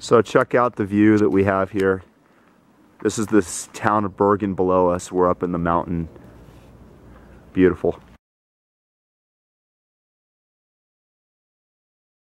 So check out the view that we have here. This is this town of Bergen below us. We're up in the mountain. Beautiful.